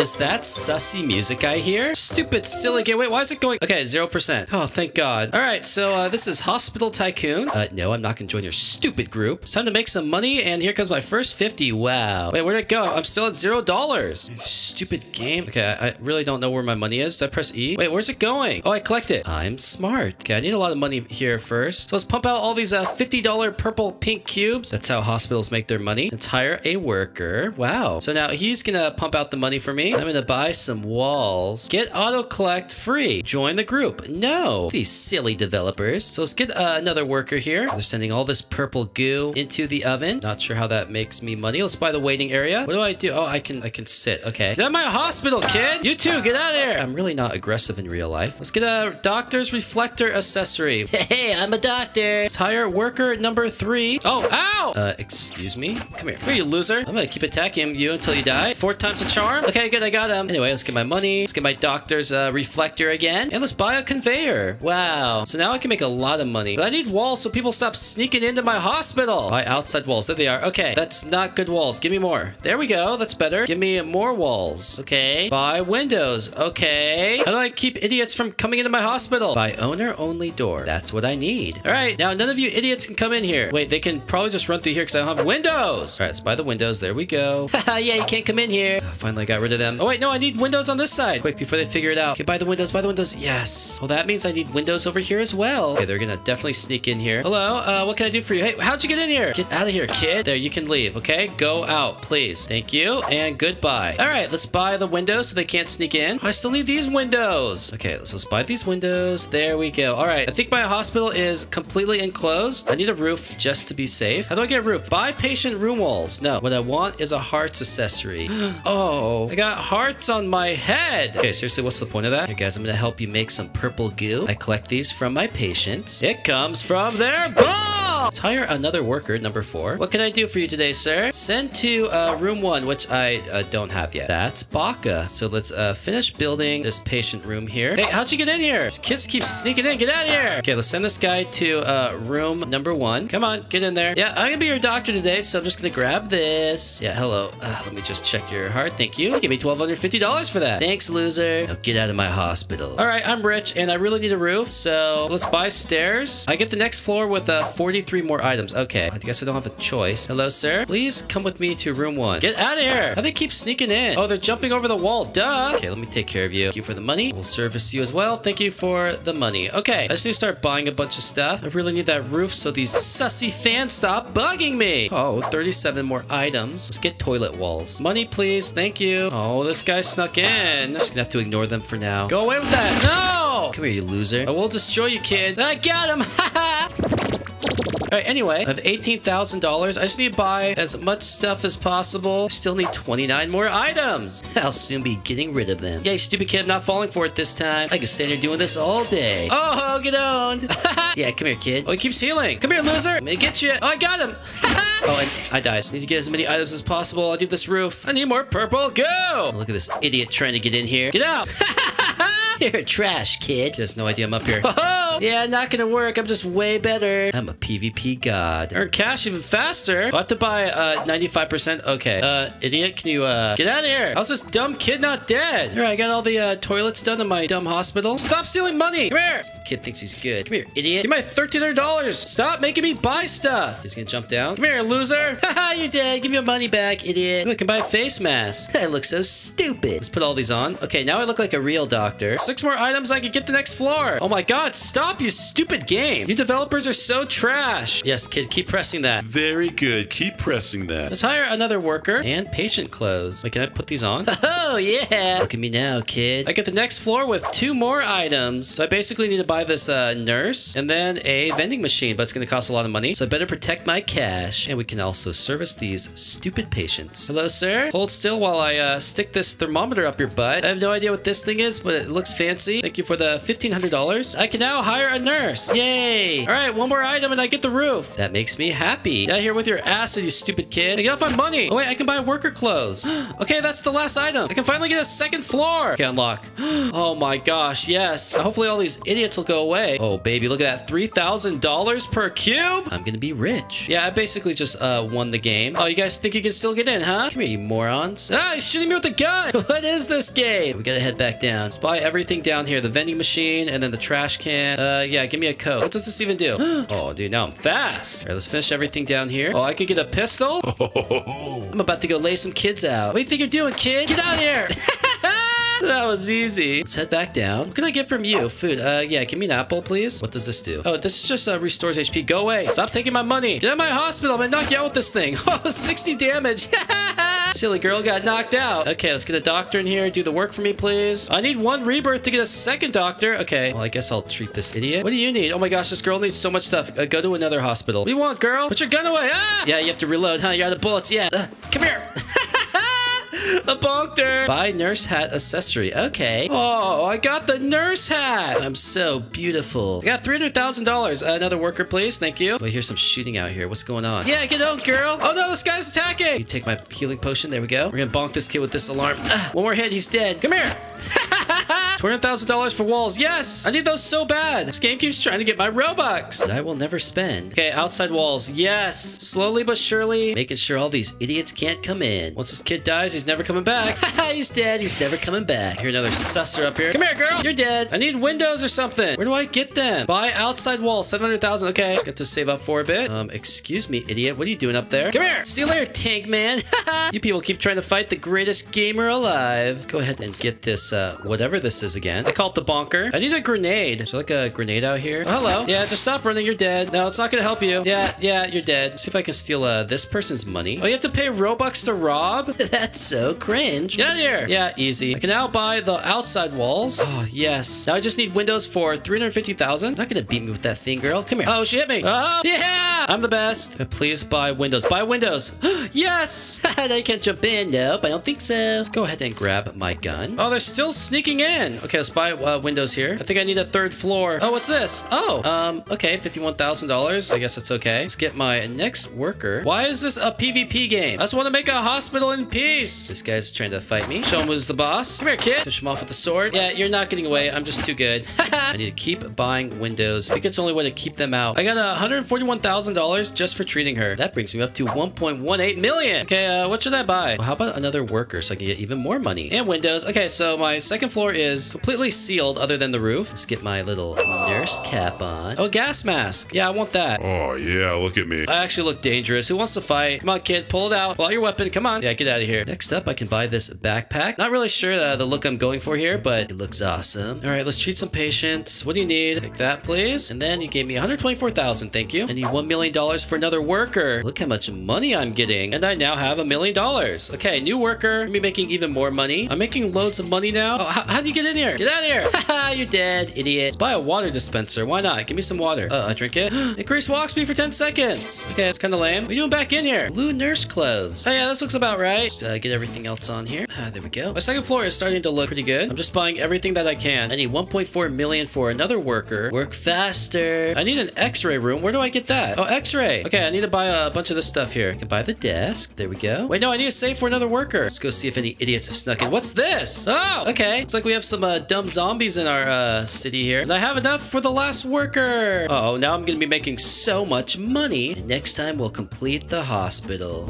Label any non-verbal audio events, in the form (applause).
Is that sussy music I hear? Stupid, silly game. Wait, why is it going? Okay, 0%. Oh, thank God. All right, so uh, this is Hospital Tycoon. Uh, no, I'm not going to join your stupid group. It's time to make some money, and here comes my first 50. Wow. Wait, where'd it go? I'm still at $0. Stupid game. Okay, I, really don't know where my money is. Did I press E? Wait, where's it going? Oh, I collect it. I'm smart. Okay, I need a lot of money here first. So let's pump out all these uh, $50 purple pink cubes. That's how hospitals make their money. Let's hire a worker. Wow. So now he's gonna pump out the money for me. I'm gonna buy some walls. Get auto collect free. Join the group. No. These silly developers. So let's get uh, another worker here. They're sending all this purple goo into the oven. Not sure how that makes me money. Let's buy the waiting area. What do I do? Oh, I can I can sit. Okay. Get out my hospital, kid. You too. Get out of here. I'm really not aggressive in real life. Let's get a doctor's reflector accessory. (laughs) Hey, I'm a doctor. Let's hire worker number three. Oh, ow! Uh, excuse me? Come here. Where you loser? I'm gonna keep attacking you until you die. Four times a charm. Okay, good. I got him. Anyway, let's get my money. Let's get my doctor's uh, reflector again. And let's buy a conveyor. Wow. So now I can make a lot of money. But I need walls so people stop sneaking into my hospital. Buy outside walls. There they are. Okay, that's not good walls. Give me more. There we go. That's better. Give me more walls. Okay. Buy windows. Okay. How do I keep idiots from coming into my hospital? Buy owner only door. That's what I need. All right. Now, none of you idiots can come in here. Wait, they can probably just run through here because I don't have windows. All right, let's buy the windows. There we go. (laughs) Yeah, you can't come in here. Finally got rid of them. Oh, wait, no, I need windows on this side. Quick, before they figure it out. Okay, buy the windows, buy the windows. Yes. Well, that means I need windows over here as well. Okay, they're gonna definitely sneak in here. Hello, uh, what can I do for you? Hey, how'd you get in here? Get out of here, kid. There, you can leave, okay? Go out, please. Thank you, and goodbye. All right, let's buy the windows so they can't sneak in. Oh, I still need these windows. Okay, let's, let's buy these windows. There we go. All right, I think my hospital is completely enclosed. I need a roof just to be safe. How do I get a roof? Buy patient room walls. No, what I want is a hearts accessory. (gasps) oh, I got hearts on my head. Okay, seriously, what's the point of that? Here, guys, I'm gonna help you make some purple goo. I collect these from my patients. It comes from their ball. Let's hire another worker, number four. What can I do for you today, sir? Send to uh, room one, which I uh, don't have yet. That's Baka. So let's uh, finish building this patient room here. Hey, how'd you get in here? These kids keep sneaking in. Get out of here. Okay, let's send this guy to uh, room number one. Come on, get in there. Yeah, I'm gonna be your doctor today, so I'm just gonna grab this. Yeah, hello. Uh, let me just check your heart. Thank you. Give me $1,250 for that. Thanks, loser. Now get out of my hospital. All right, I'm rich and I really need a roof, so let's buy stairs. I get the next floor with a 43 more items. Okay, I guess I don't have a choice. Hello, sir. Please come with me to room one. Get out of here. How they keep sneaking in? Oh, they're jumping over the wall. Duh. Okay, let me take care of you. Thank you for the money. We'll service you as well. Thank you for the money. Okay, I just need to start buying a bunch of stuff. I really need that roof so these sussy fans stop bugging me. Oh, 37 more items. Let's get toilet walls. Money, please. Thank you. Oh, this guy snuck in. I'm just gonna have to ignore them for now. Go away with that. No! Come here, you loser. I will destroy you, kid. I got him. (laughs) All right, anyway, I have $18,000. I just need to buy as much stuff as possible. I still need 29 more items. (laughs) I'll soon be getting rid of them. Yay, stupid kid, I'm not falling for it this time. I can stand here doing this all day. (laughs) Oh, get owned. (laughs) yeah, come here, kid. Oh, he keeps healing. Come here, loser. Let me get you. Oh, I got him. oh, and I died. Just need to get as many items as possible. I'll do this roof. I need more purple. Go. Look at this idiot trying to get in here. Get out. (laughs) You're a trash, kid. Just no idea I'm up here. (laughs) Oh, yeah, not gonna work. I'm just way better. I'm a PvP god. Earn cash even faster. I have to buy uh 95%. Okay. Uh, idiot, can you uh get out of here? How's this dumb kid not dead? Here, I got all the uh toilets done in my dumb hospital. Stop stealing money. Come here. This kid thinks he's good. Come here, idiot. Give me $1,300. Stop making me buy stuff. He's gonna jump down. Come here, loser. (laughs) Haha, you're dead. Give me your money back, idiot. Look, I can buy a face mask. I look so stupid. Let's put all these on. Okay, now I look like a real doctor. Six more items, I could get the next floor. Oh my god, stop, you stupid game. You developers are so trash. Yes, kid, keep pressing that. Very good. Keep pressing that. Let's hire another worker and patient clothes. Wait, can I put these on? (laughs) Oh, yeah. Look at me now, kid. I get the next floor with two more items. So I basically need to buy this uh, nurse and then a vending machine, but it's going to cost a lot of money. So I better protect my cash. And we can also service these stupid patients. Hello, sir. Hold still while I uh, stick this thermometer up your butt. I have no idea what this thing is, but it looks fancy. Thank you for the $1,500. I can now hire a nurse. Yay. All right, one more item and I get the roof. That makes me happy. Get out here with your acid, you stupid kid. Hey, get off my money. Oh, wait, I can buy worker clothes. (gasps) okay, that's the last item. I can finally get a second floor. Okay, unlock. (gasps) oh my gosh, yes. Hopefully all these idiots will go away. Oh, baby, look at that. $3,000 per cube? I'm gonna be rich. Yeah, I basically just uh, won the game. Oh, you guys think you can still get in, huh? Come here, you morons. Ah, he's shooting me with a gun. (laughs) what is this game? We gotta head back down. Let's buy everything down here. The vending machine and then the trash can. Uh, yeah, give me a coat. What does this even do? (gasps) oh, dude, now I'm fast. All right, let's finish everything down here. Oh, I could get a pistol? (laughs) I'm about to go lay some kids out. What do you think you're doing, kid? Get out of here. (laughs) (laughs) That was easy. Let's head back down. What can I get from you? Food. Uh, yeah, give me an apple, please. What does this do? Oh, this just uh, restores HP. Go away. Stop taking my money. Get out of my hospital. I'm gonna knock you out with this thing. (laughs) Oh, 60 damage. (laughs) Silly girl got knocked out. Okay, let's get a doctor in here. Do the work for me, please. I need one rebirth to get a second doctor. Okay, well, I guess I'll treat this idiot. What do you need? Oh my gosh, this girl needs so much stuff. Uh, go to another hospital. What do you want, girl? Put your gun away. Ah! Yeah, you have to reload, huh? You're out of bullets. Yeah. Uh, come here. A Buy nurse hat accessory. Okay. Oh, I got the nurse hat. I'm so beautiful. I got $300,000. Uh, another worker, please. Thank you. Wait, here's some shooting out here. What's going on? Yeah, get out, girl. Oh no, this guy's attacking. You take my healing potion. There we go. We're gonna bonk this kid with this alarm. Ah, one more hit. He's dead. Come here. (laughs) $200,000 for walls. Yes! I need those so bad. This game keeps trying to get my Robux that I will never spend. Okay, outside walls. Yes! Slowly but surely, making sure all these idiots can't come in. Once this kid dies, he's never coming back. (laughs) he's dead. He's never coming back. Here, another susser up here. Come here, girl. You're dead. I need windows or something. Where do I get them? Buy outside wall. 700,000. Okay. Got to save up for a bit. Um, excuse me, idiot. What are you doing up there? Come here. See you later, tank man. (laughs) you people keep trying to fight the greatest gamer alive. Let's go ahead and get this, uh, whatever this is again. I call it the bonker. I need a grenade. Is there like a grenade out here? Oh, hello. Yeah, just stop running. You're dead. No, it's not gonna help you. Yeah, yeah, you're dead. See if I can steal uh, this person's money. Oh, you have to pay Robux to rob? (laughs) That's so cringe. Get out of here. Yeah, easy. I can now buy the outside walls. Oh, yes. Now I just need windows for 350,000. Not gonna beat me with that thing, girl. Come here. Oh, she hit me. Oh, yeah. I'm the best. Uh, Please buy windows. Buy windows. (gasps) yes. (laughs) I can't jump in. Nope, I don't think so. Let's go ahead and grab my gun. Oh, they're still sneaking in. Okay, let's buy uh, windows here. I think I need a third floor. Oh, what's this? Oh, um, okay, $51,000. I guess it's okay. Let's get my next worker. Why is this a PvP game? I just want to make a hospital in peace. This guy's trying to fight me. Show him who's the boss. Come here, kid. Push him off with the sword. Yeah, you're not getting away. I'm just too good. (laughs) I need to keep buying windows. I think it's the only way to keep them out. I got $141,000 just for treating her. That brings me up to 1.18 million. Okay, uh, what should I buy? Well, how about another worker so I can get even more money? And windows. Okay, so my second floor is completely sealed other than the roof. Let's get my little nurse cap on. Oh, gas mask. Yeah, I want that. Oh, yeah, look at me. I actually look dangerous. Who wants to fight? Come on, kid. Pull it out. Pull out your weapon. Come on. Yeah, get out of here. Next up, I can buy this backpack. Not really sure uh, the look I'm going for here, but it looks awesome. All right, let's treat some patients. What do you need? Take that, please. And then you gave me 124,000. Thank you. I need $1 million for another worker. Look how much money I'm getting. And I now have a million dollars. Okay, new worker. I'm be making even more money. I'm making loads of money now. Oh, how, how do you get in here? Get out of here. (laughs) Haha, you're dead, idiot. Let's buy a water dispenser. Why not? Give me some water. Uh, I drink it. (gasps) Increase walk speed for 10 seconds. Okay, that's kind of lame. What are you doing back in here? Blue nurse clothes. Oh yeah, this looks about right. Just, uh, get everything else on here. Ah, there we go. My second floor is starting to look pretty good. I'm just buying everything that I can. I need 1.4 million for another worker. Work faster. I need an x-ray room. Where do I get that? Oh, x-ray. Okay, I need to buy a bunch of this stuff here. I can buy the desk. There we go. Wait, no, I need a safe for another worker. Let's go see if any idiots have snuck in. What's this? Oh, okay. It's like we have some uh, dumb zombies in our uh, city here. And I have enough for the last worker. Uh oh, now I'm gonna be making so much money. And next time we'll complete the hospital.